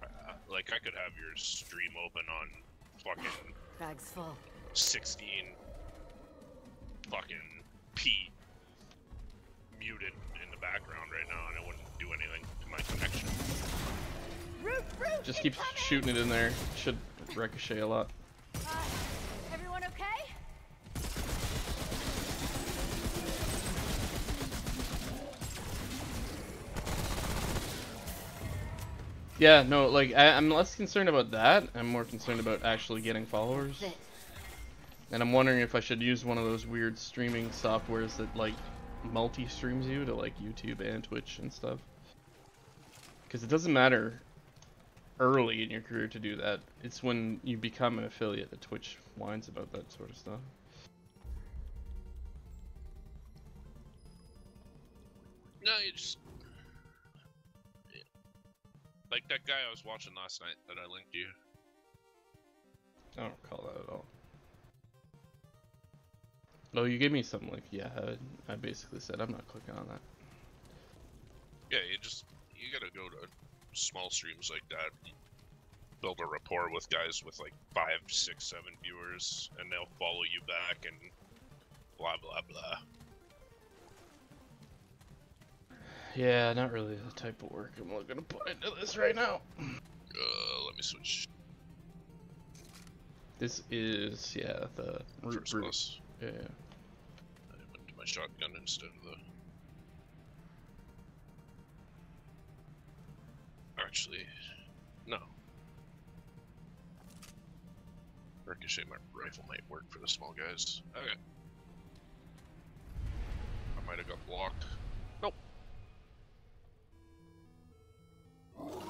Uh, like I could have your stream open on fucking Bag's full. 16 fucking P muted in the background right now, and it wouldn't do anything to my connection. Root, root, Just keep incoming! shooting it in there. Should ricochet a lot. Uh, everyone okay? Yeah, no, like I, I'm less concerned about that. I'm more concerned about actually getting followers. And I'm wondering if I should use one of those weird streaming softwares that like multi-streams you to like YouTube and Twitch and stuff. Because it doesn't matter early in your career to do that. It's when you become an affiliate that Twitch whines about that sort of stuff. No, you just Yeah. Like that guy I was watching last night that I linked you. I don't recall that at all. Oh, you gave me something like, yeah, I, basically said I'm not clicking on that. Yeah, you just you gotta go to small streams like that, and build a rapport with guys with like five, six, seven viewers, and they'll follow you back and blah blah blah. Yeah, not really the type of work I'm looking to put into this right now. Uh, let me switch This is, yeah, the root first root. Yeah. I went to my shotgun instead of the. Actually, no. Ricochet my rifle might work for the small guys. Okay. I might have got blocked. Oh.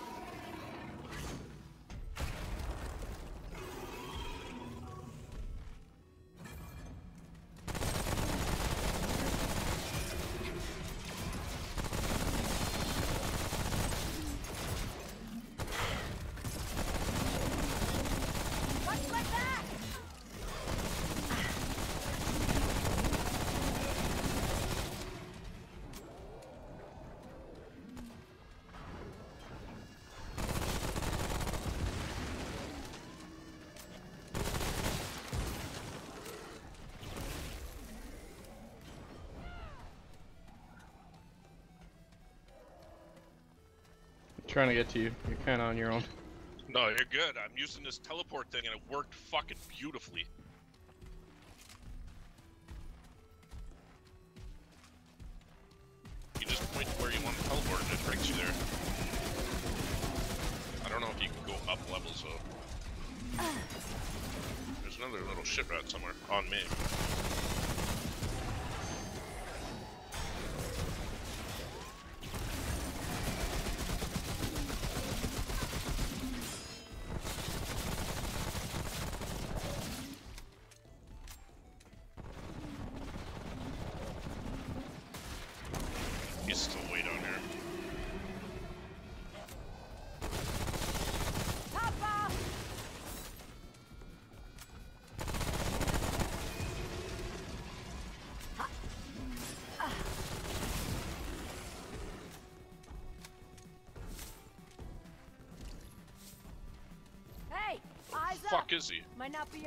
Trying to get to you. You're kind of on your own. No, you're good. I'm using this teleport thing and it worked fucking beautifully.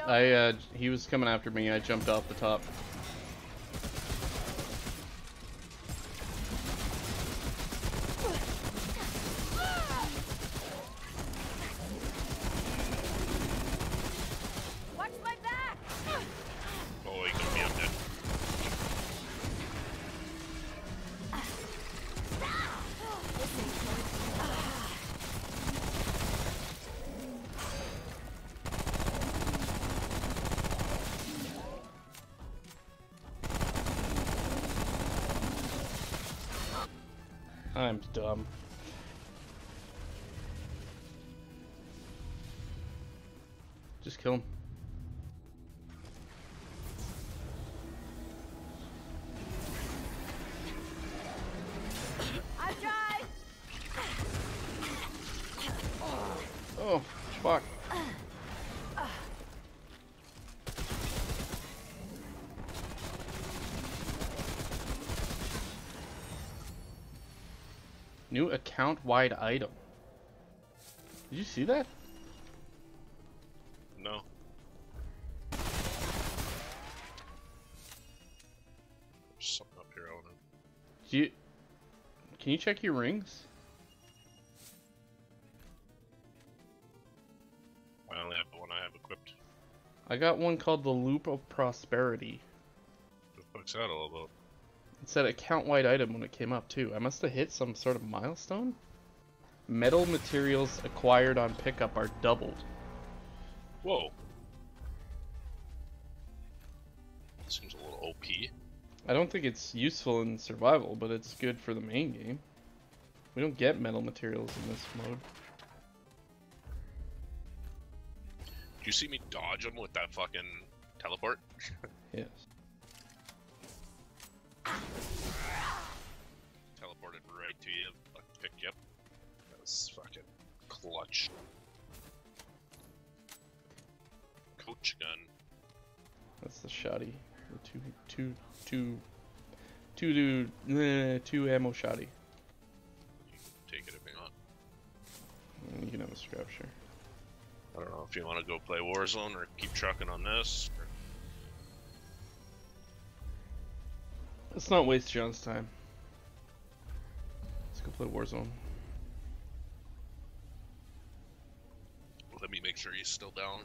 I, uh, he was coming after me. I jumped off the top. Watch my back! Oh, he could be up dead. Dumb. Just kill him. Account-wide item. Did you see that? No. There's something up here I wanna Do you... Can you check your rings? I only have the one I have equipped. I got one called the Loop of Prosperity. What the fuck's that all about? It said account-wide item when it came up too. I must have hit some sort of milestone. Metal materials acquired on pickup are doubled. Whoa. Seems a little OP. I don't think it's useful in survival, but it's good for the main game. We don't get metal materials in this mode. Do you see me dodge him with that fucking teleport? Yes. Clutch. Coach gun. That's the shoddy. The two, two, two, two, two, eh, ammo shoddy. You can take it if you want. You can have a scrap share. I don't know if you want to go play Warzone or keep trucking on this. or- Let's not waste John's time. Let's go play Warzone. Me make sure he's still down.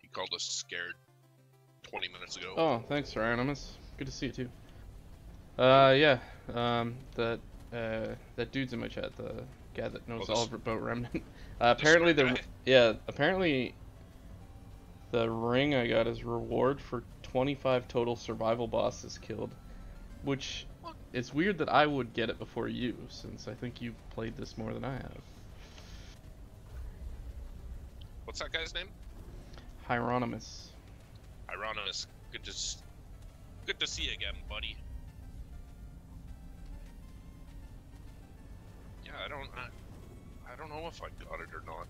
He called us scared 20 minutes ago. Oh, thanks, Ryanonymous. Good to see you too. Uh, yeah. Um, that uh, that dude's in my chat. The guy that knows Oh, all about Remnant. Uh, apparently the guy? yeah. Apparently, the ring I got is reward for 25 total survival bosses killed, which it's weird that I would get it before you, since I think you've played this more than I have. What's that guy's name? Hieronymus. Hieronymus. Good to, good to see you again, buddy. Yeah, I don't, I, I don't know if I got it or not.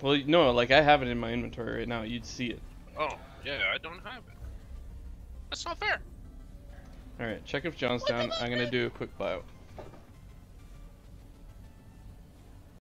Well, no, like I have it in my inventory right now. You'd see it. Oh, yeah, I don't have it. That's not fair. All right, check if John's down. I'm gonna do a quick buyout.